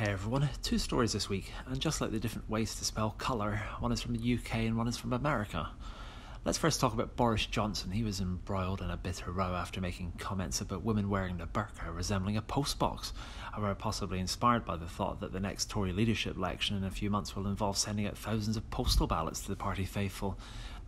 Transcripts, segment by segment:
Hey everyone, two stories this week, and just like the different ways to spell colour, one is from the UK and one is from America. Let's first talk about Boris Johnson. He was embroiled in a bitter row after making comments about women wearing the burqa resembling a postbox, a row possibly inspired by the thought that the next Tory leadership election in a few months will involve sending out thousands of postal ballots to the party faithful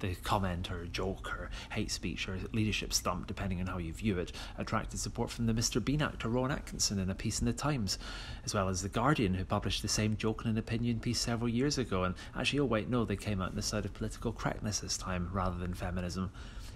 the comment or joke or hate speech or leadership stump, depending on how you view it, attracted support from the Mr. Bean actor Rowan Atkinson in a piece in the Times, as well as The Guardian, who published the same joke in an opinion piece several years ago. And actually, oh wait, no, they came out on the side of political correctness this time rather than feminism.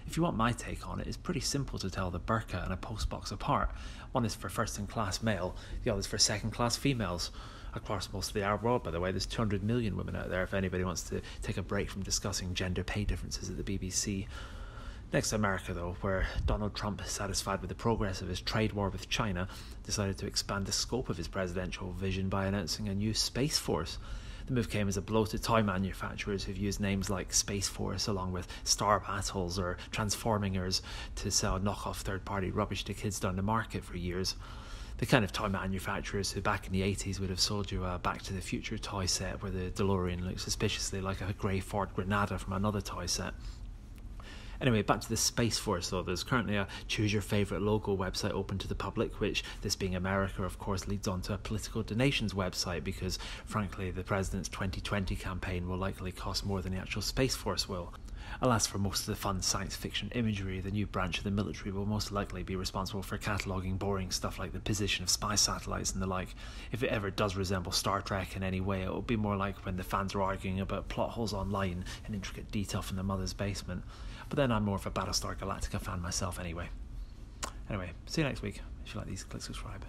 If you want my take on it, it's pretty simple to tell the burqa and a postbox apart. One is for first in class male, the other is for second class females across most of the Arab world, by the way. There's 200 million women out there if anybody wants to take a break from discussing gender pay differences at the BBC. Next America, though, where Donald Trump, satisfied with the progress of his trade war with China, decided to expand the scope of his presidential vision by announcing a new Space Force. The move came as a blow to toy manufacturers who've used names like Space Force along with Star Battles or Transformingers to sell knockoff third party rubbish to kids down the market for years the kind of toy manufacturers who back in the 80s would have sold you a Back to the Future toy set where the DeLorean looks suspiciously like a grey Ford Granada from another toy set. Anyway, back to the Space Force though. There's currently a choose your favourite logo website open to the public, which, this being America, of course, leads on to a political donations website because, frankly, the president's 2020 campaign will likely cost more than the actual Space Force will. Alas, for most of the fun science fiction imagery, the new branch of the military will most likely be responsible for cataloguing boring stuff like the position of spy satellites and the like. If it ever does resemble Star Trek in any way, it will be more like when the fans are arguing about plot holes online in intricate detail from their mother's basement. But then I'm more of a Battlestar Galactica fan myself anyway. Anyway, see you next week. If you like these, click subscribe.